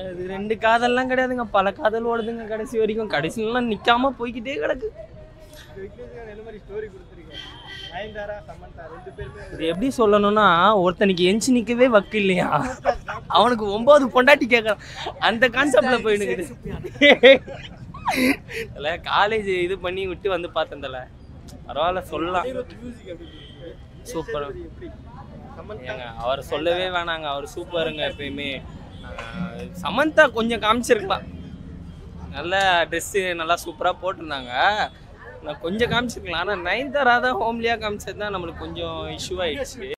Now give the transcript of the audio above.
அது ரெண்டு காதல்லாம் கிடையாதுங்க. பல காதல் ஓடுதுங்க கடைசி வரைக்கும். கடைசிலாம் நிக்காம போய்க்கிட்டே கிடக்கு. இது எப்படி சொல்லணும்னா ஒருத்தனுக்கு எஞ்சி நிக்கவே வக்கு இல்லையா? அவனுக்கு ஒன்பது பொண்டாட்டி கேட்கறான் அந்த கான்செப்ட்ல போயிடுங்குது காலேஜ் இது பண்ணி விட்டு வந்து பார்த்தேன் தல பரவாயில்ல சொல்லலாம். சூப்பர் ஏங்க அவர் சொல்லவே வேணாங்க. அவர் சூப்பருங்க எப்பயுமே. சமந்தா கொஞ்சம் காமிச்சிருக்கலாம். நல்ல ட்ரெஸ்ஸு நல்லா சூப்பராக போட்டிருந்தாங்க. நான் கொஞ்சம் காமிச்சிருக்கலாம். ஆனால் நயன்தாரா தான் ஹோம்லியாக காமிச்சது தான் நம்மளுக்கு கொஞ்சம் இஷ்யூ ஆயிடுச்சு.